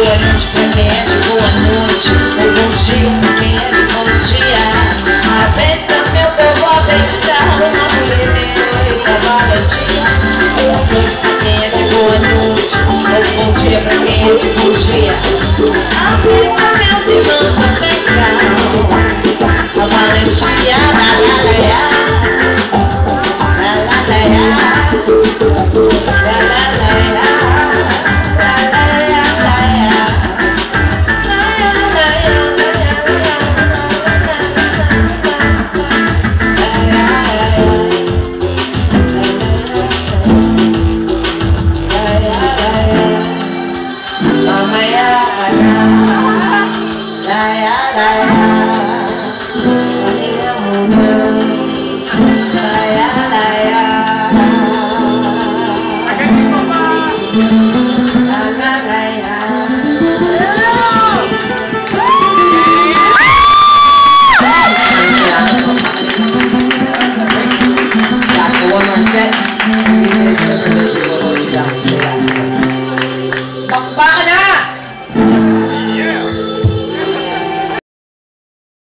boa noite, bom remédio, boa noite, ou bom dia, bom remédio, bom dia. Abençoa meu povo, abençoa. time.